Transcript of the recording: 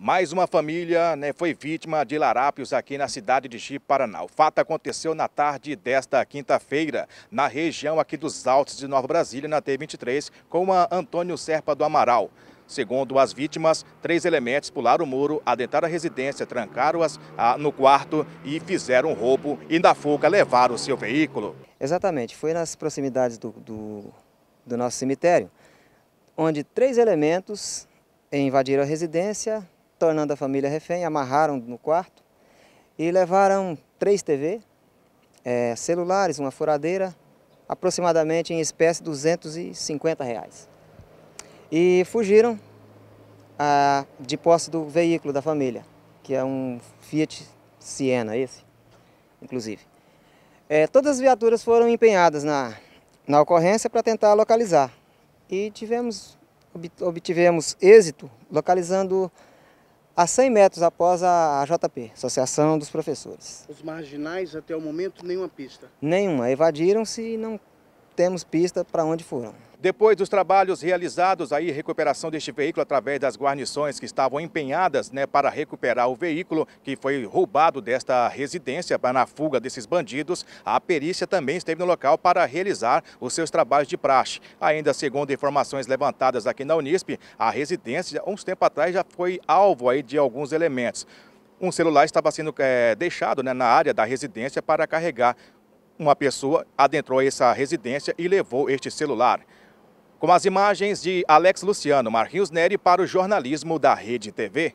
Mais uma família né, foi vítima de larápios aqui na cidade de Ji, Paraná. O fato aconteceu na tarde desta quinta-feira, na região aqui dos Altos de Nova Brasília, na T-23, com a Antônio Serpa do Amaral. Segundo as vítimas, três elementos pularam o muro, adentraram a residência, trancaram-as ah, no quarto e fizeram um roubo e na fuga levaram o seu veículo. Exatamente, foi nas proximidades do, do, do nosso cemitério, onde três elementos invadiram a residência, tornando a família refém, amarraram no quarto e levaram três TV, é, celulares, uma furadeira, aproximadamente em espécie 250 reais. E fugiram ah, de posse do veículo da família, que é um Fiat Siena esse, inclusive. É, todas as viaturas foram empenhadas na, na ocorrência para tentar localizar. E tivemos, obtivemos êxito localizando a 100 metros após a JP, Associação dos Professores. Os marginais, até o momento, nenhuma pista? Nenhuma. Evadiram-se e não temos pista para onde foram. Depois dos trabalhos realizados, aí recuperação deste veículo através das guarnições que estavam empenhadas né, para recuperar o veículo que foi roubado desta residência na fuga desses bandidos, a perícia também esteve no local para realizar os seus trabalhos de praxe. Ainda segundo informações levantadas aqui na Unisp, a residência, uns tempos atrás, já foi alvo aí de alguns elementos. Um celular estava sendo é, deixado né, na área da residência para carregar. Uma pessoa adentrou essa residência e levou este celular. Com as imagens de Alex Luciano, Marquinhos Neri para o jornalismo da Rede TV.